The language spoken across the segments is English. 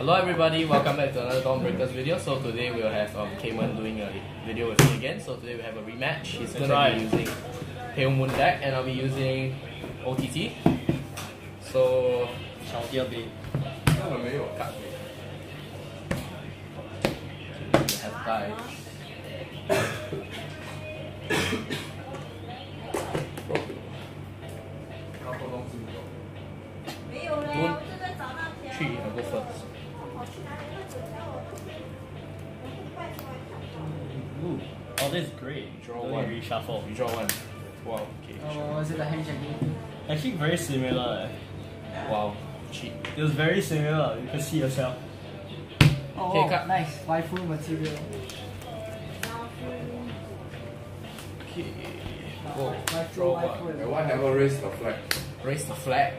Hello everybody, welcome back to another Dawnbreakers video. So today we'll have um, Kamen doing a video with me again. So today we have a rematch. He's That's gonna be using Pale Moon deck and I'll be using OTT. So... 小掉杯。根本没有看。Have died. oh this is great. Draw Don't one. reshuffle. You draw one. Wow, okay. Oh, is it the handshake? Actually very similar. Wow, cheap. Eh. It was very similar. You can see yourself. Oh, Okay, cut. nice. Waifu material. Okay. Go. Draw one. That one never raised the flag. Raise the flag.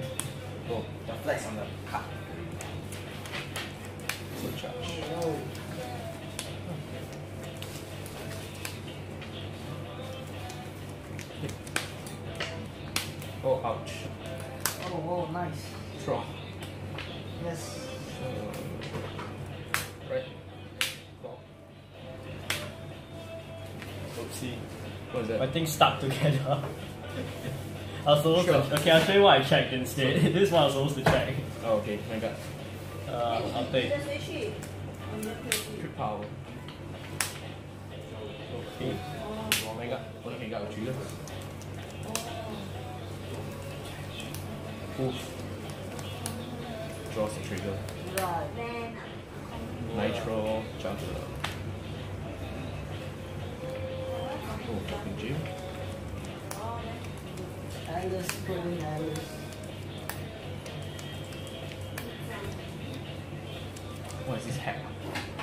Go. The flag's on the card. Oh, ouch. oh, oh, nice. Draw. Yes. Right. Call. Oopsie. What is My that? things stuck together. I was supposed Sure. to. Okay, I'll show you what I checked instead. this is what I was supposed to check. Oh, okay. My god. Uh, I'll take. 跟谁去？我们可以去。 Crit power. Okay. Oh my god. Only can get a trigger. Oof. Draws the trigger. Right.，man 啊，Nitro Juggler. Oh, fucking Jim. Alice, pulling Alice. What is this hack?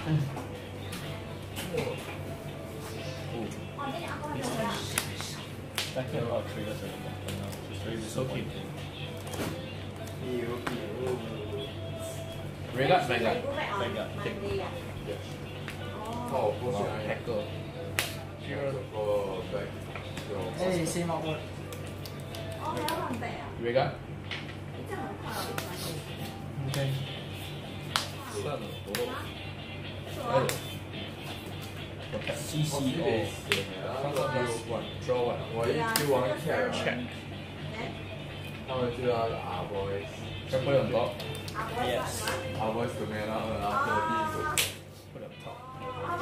Oh. Ooh. Stacking a lot of triggers at the bottom now. It's very So cute. disappointing. Regat, my god. Vanguard. Oh, Wow, bullshit. I hacker. Here the ball back. Yo. Hey, same artwork. 哦，还要乱背啊！ Regat. 这样很快啊，我发现。 Okay. 算了，我。哎呦。我看 CCO. one, draw one. 我一 Q 完 check， Check. 他们就要 R boys。全部用到。 Yes. I was the man out the after this. Put up top. I'm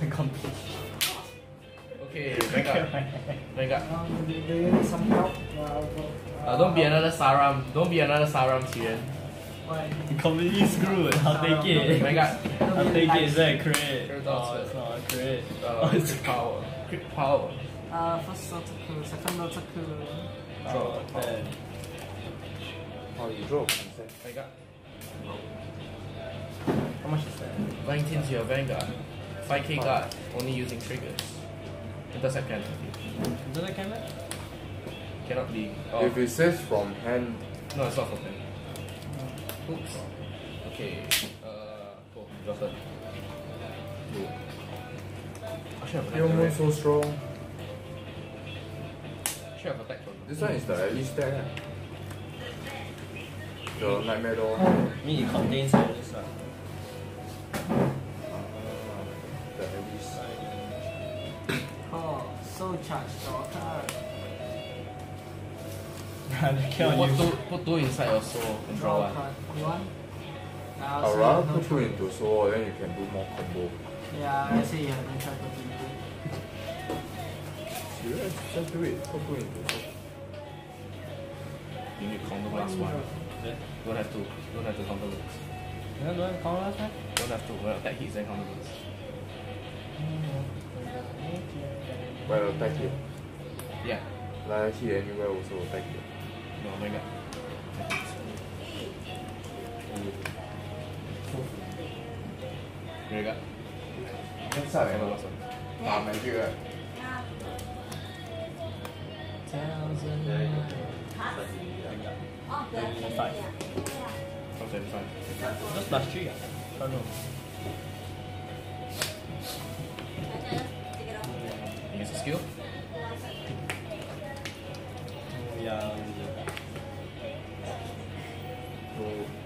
Then come Okay, back up. Back up. Uh, don't be another Saram. Don't be another Saram, Siren. Completely screwed. I'll take it. Back. I'll take it. Is that a crit? Oh, it's not a crit. Uh, oh, it's power. Crit power. Uh, first Zotaku, second Zotaku. Oh, 10. Oh, you draw. Vanguard. How much is that? 19 to your Vanguard. 5k guard. Only using triggers. Intercept cannon. Is that a camera? Cannot be. Oh, If it says from hand, no, it's not for them. Oops. Okay. Uh, go. Your turn. Go. I should have Pale attacked Moon so strong. Should have attacked for This one is the at least deck. eh? The Nightmare Door. I mean, it contains all this stuff. The at least. Oh, so charged. Draw card. I cannot Put use. two, put two inside your soul and draw Draw one. card. You want? Nah, I'll say rather no put two choice. into soul, then you can do more combo. Yeah, I say you have no choice but to do. Serious? Just do it. Put two into soul. You need counter blast one. Don't have to. Don't have to count the votes. You don't have to count last time? Don't have to. Well, attack hits and count the votes. Well, thank you. Yeah. Like here anywhere also thank you. No, my god. Here you go. That's how I you. 哦，对，十块。十块，十块，就十块。三十。你有 skill？没有。有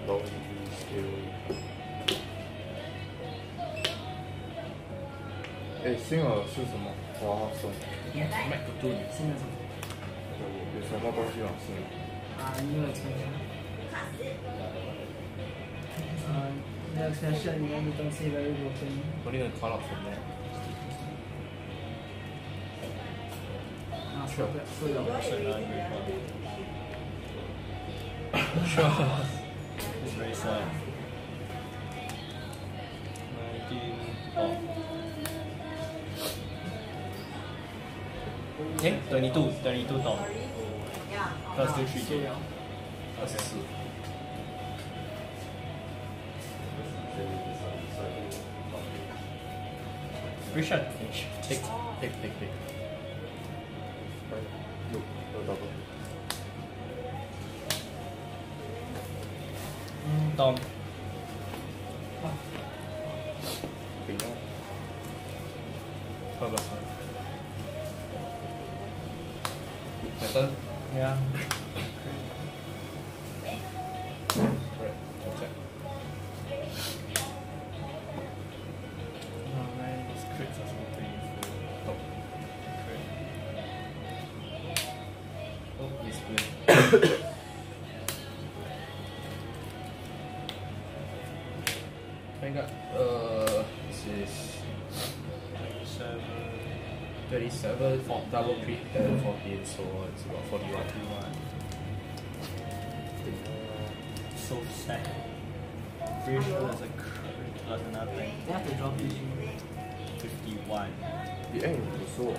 六级 skill。哎，信号是什么？好好说。麦都断了。现在什么？有什么关系吗？啊，你有存下。嗯，那个城市里面的东西 very broken。 Only gonna call out from there. 啊，受不了，受不了。省了一个。 Sure. It's very sad. Nineteen. Oh. Eh, twenty-two, twenty-two top. Plus still That's the tricky. That's okay. We should finish. Take, take, take, take. No, no double. Mm, Tom. Bingo. How about. Yeah. He's playing. Uh, this is Seven. 37 for double crit and 14, so it's about 41. So sad. Pretty sure that's a plus another thing. They have to drop it. 51. The end was so.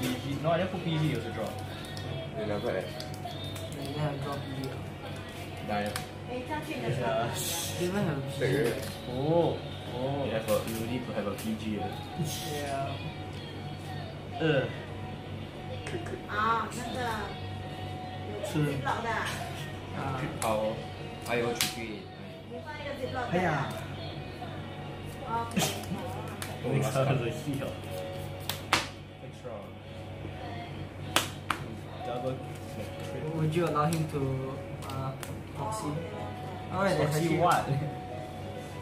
PG, no, I didn't put PG, it was a drop. They never add. They never have drop PG. Dire. Yeah. They even have a PG. Oh. Oh. You, have a, need to have a PG. Eh? yeah. Ugh. Uh. 啊，那个有 ziplock 的，啊 Crit power. 还有 crit. 你放一个 ziplock 哎呀，OK。 我操的 heal。 Extra. Double Would you allow him to uh, proxy? Oh, wait, they Foxy actually- what?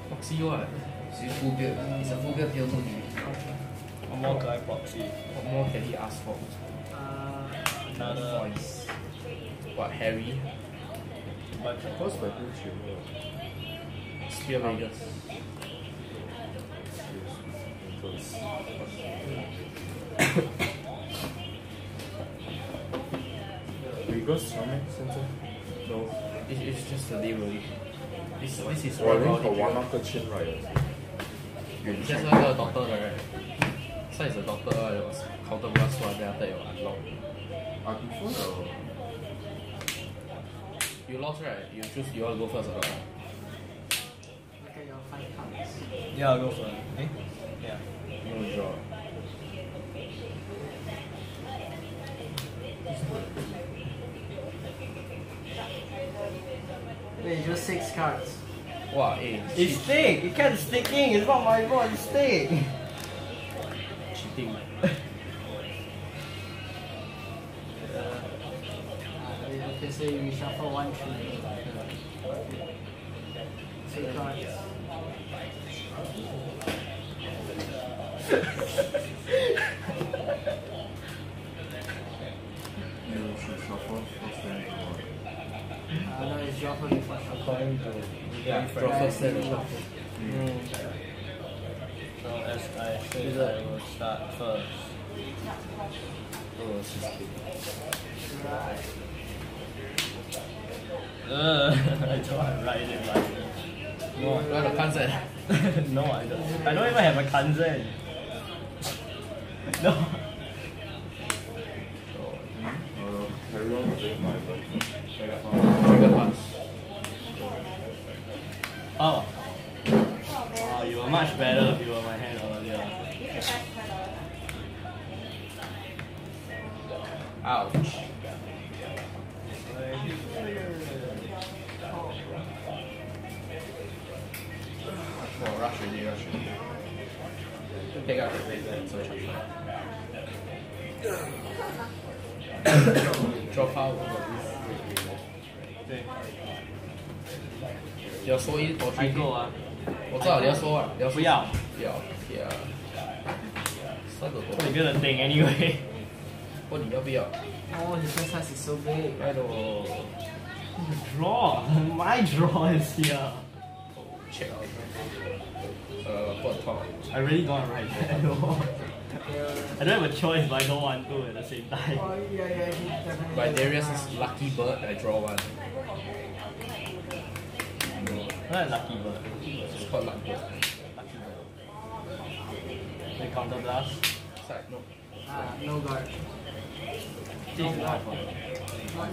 Foxy what? It's full build. It's a full build pure two Okay. What more can I proxy? What more can he ask for? Uh, Another Voice. What, Harry? bunch of What's my blue chip? Spear Raiders. Reverse 吗？现在 No, it, it's just a name only. This, this is 我 right 连 now 口玩 difficult. 那个千 right 远 Just 那个 doctor 的 right? Besides the doctor, it was counter blast one, then after it was unlock. I prefer the You lost right? You choose you want to go first or not? look at your five cards. Yeah, I'll go first. it. Eh? Yeah. You want to draw. Wait, just six cards. Wow, eh, It's stick! It kept sticking! It's not my fault, it's thick. cheating. Wait, okay, so you one tree. Three cards. you should shuffle first then tomorrow. Uh, no, it's shuffle before shuffle. According to Yeah, draw first then shuffle. Mm. So as I said, I will start first. Oh, cheesecake. Right. Ugh, I don't want to write it like No, You want to cancel? I- no, I don't. I don't even have a kanzen. No. Uh, carry on with my version. Trigger punch. Oh. Oh, you were much better if you were my hand earlier. Ouch. 要收一多还够啊，我知道你要收啊，你要收不要，不要，OK 啊，三个多，你不能顶 anyway。问你要不要？ Oh, his hand size is so big. 哎喽 Draw, my draw is here. ，check out，呃，不套， I really don't write that. no. Yeah. I don't have a choice, but I don't want to at the same time. Oh, yeah, yeah, he definitely. By Darius is lucky bird, I draw one. not a lucky bird. It's called lucky bird. Lucky bird. Then counter blast. Side, no. Ah, no guard. No is no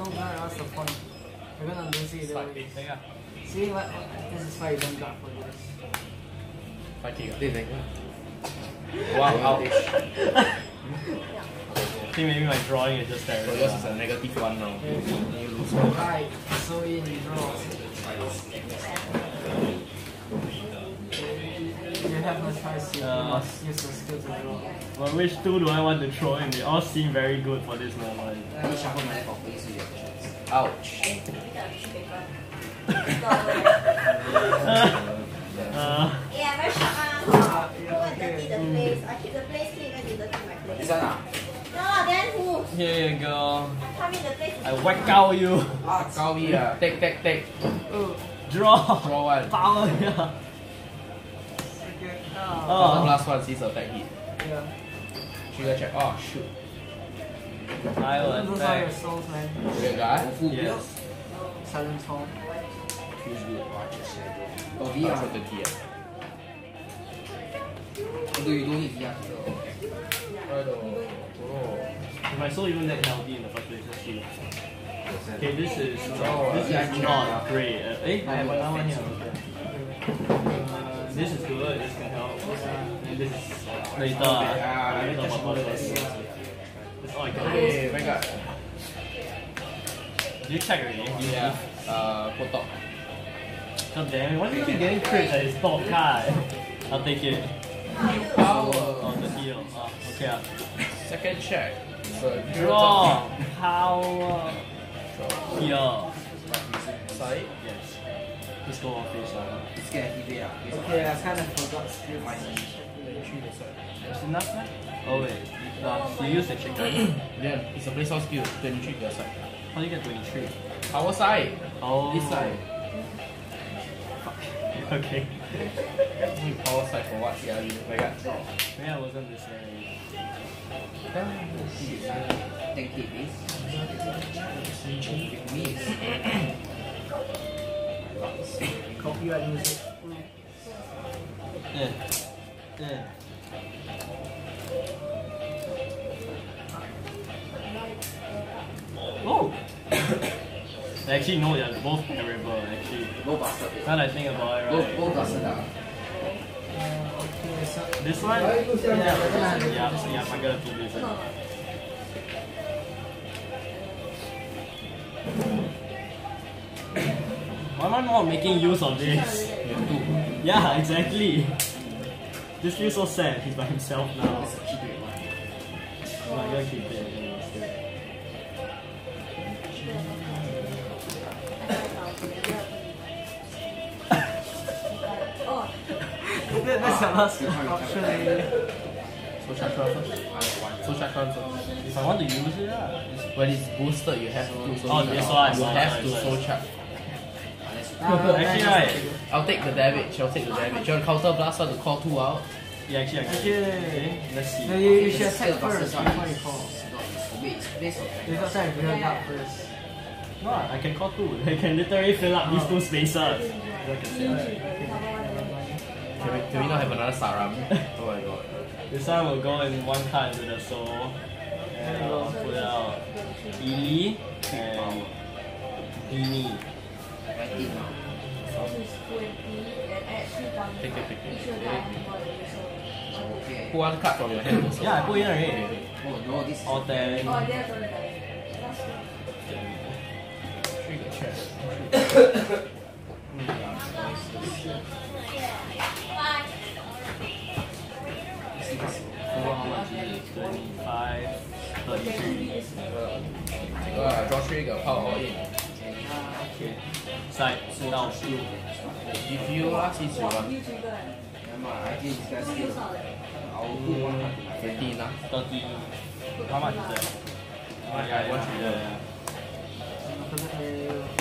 guard, that's the point. We're gonna lose it either way. See, what, this is why you don't guard for this. Fighting. This is like Wow, ouch. I think maybe my drawing is just terrible. So yours is a negative one now. Yeah. Right, so in draws. You have no choice, you Uh, must use your skill to draw. But which two do I want to throw in? They all seem very good for this moment. You shuffle my for free, so you have a chance. Ouch. uh, Yeah, very sharp ah. Go yeah, and dirty the okay. place. I keep the place clean when you dirty my place. This one ah. No, then who? here you go. Come in the place. I whack out you. Cao Yi ah, take, take, take. Oh, Draw. Draw one. Power, yeah. okay. Oh. Oh. last one sees attack hit. yeah. Trigger check. Oh, shoot. I will Those are your attack. souls, man. Weird guy. Yes. Silent Hall. Feels good. Got Oh, V ah. so 20 ah. Although you don't need V ah. Right oh. Is my soul even that healthy in the first place? Let's see. Okay, this is Oh, this is yeah. not great. Uh, eh, I have another one here. Uh, this is good. This can help. And this is later. ah. Later for purpose. That's all I can do. Okay, my god. Did you check already? Yeah. Uh, put top. God damn it! Why do you keep getting crits at his top card? I'll take it. Power. Oh, the heal. Oh, okay. ah. Second check. So Draw. Power. Heal. Side. Yes. Let's go on face. Uh. It's getting V ah. Okay, I kind of forgot. Three this side. Is enough? eh? Oh wait. Uh, you use the chicken. yeah, it's a place of skill. 23 the side. How do you get 23? Power side. Oh. This side. Okay. Only power side for what? Yeah, you my god. Maybe I wasn't listening. Take it, please. With me. Copyright music. Yeah. Yeah. Actually, no, they're both terrible, actually. Both bastard. Now that I think about it, Both, right? both bastard ah. Uh, okay, so This one? Yeah, yeah, yeah, yeah, I'm gonna do this. one. Why am I not making use of this? You have two. Yeah, exactly. This feels so sad. He's by himself now. Keep it one. I'm gonna keep it. I'm gonna steal it. That, that's your last option. So chakra first. So chakra first. If I want to use it, yeah. When it's boosted, you have to. So Oh, you this have- You oh, have to nice. soul. Uh, Actually, nice. right. I'll take the damage. I'll take the damage. You want counter blast or to call two out? Yeah, actually, I can. Actually- Okay, let's see. No, you, you should attack first before you call. It's not, it's wait, it's based on You got time to build up first. No, I can call two. I can literally fill up these two spaces. Like I said. Can we, can we not have another Saram? oh my god. This one will go in one card into the soul. And I'll put out Ely and Beanie. Right in now. Take, take, take, take. Okay. Pull one card from your hand also. Yeah, I put in already. Oh no, this is All ten. Trigger check. Four, how much Twenty-five, thirty-two. Uh, draw three. your power all in. Okay. Side, Now. If you are, since you are. I think it's gonna steal. Thirty, nah. Thirty. How much is that? Yeah, yeah, yeah.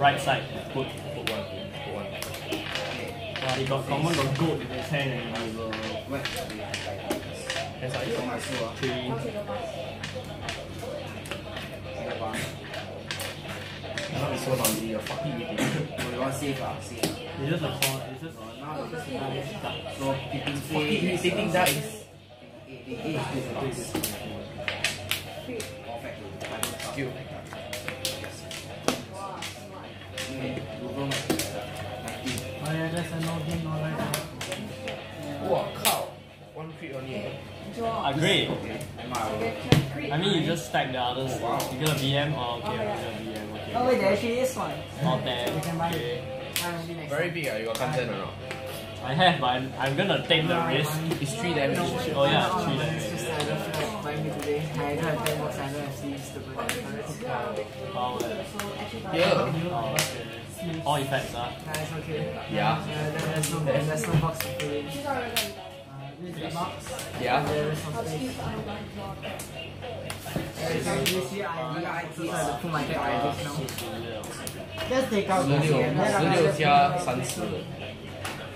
right side. foot, foot one. foot one. Wow, he got common got good in his hand and he will. That's like three. Cannot be so noisy, you're fucking eating. Oh, you want safe ah, safe. It's just a call, it's just a... Now it's just a... So, taking safe... Fucking irritating dice. It is, it is, it is. Perfect. Skill. Agree. 买我 I mean, you just stack the others. You gonna BM? Oh, okay, you're gonna BM. Oh wait, there actually is one. Not there. You can buy Okay. it. Maybe next Very big, ah. you got content or not? I have, but I'm, I'm gonna take the risk. It's three damage. Oh yeah, three but damage. It's I don't feel like buying it today. I don't have ten bucks. I don't have seeds to buy it. Oh, Here. oh. All effects, ah. Nah, it's okay. Yeah. Uh, there- there's no there's no box to put in Yeah. There is some space. As you see, I I try to put my deck like this now. Just take out 十 the 六， hand, then 十 I 六 just 加 put 三十，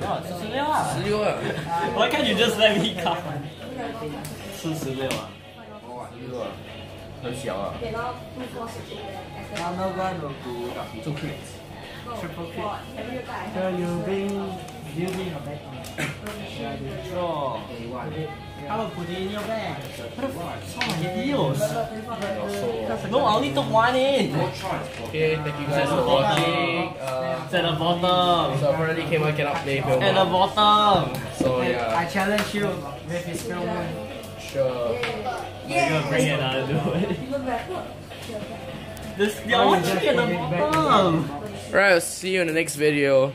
Oh, 十六啊。十六啊， Why can't you just let me count? 四十六啊。十六啊，很小啊， Ah, no god, no. 就 crit。 Triple crit. So you bring you bring a bag on. Yeah, I do. Put it- How about put it in your bag? deals. So, No, I only took one in. okay, thank you guys for watching. Uh, It's at the bottom. so apparently K1 cannot play film. At the bottom. So yeah. I challenge you with his film moon. sure. You're gonna bring another dude. This, they're all three at the bottom. Alright, see you in the next video.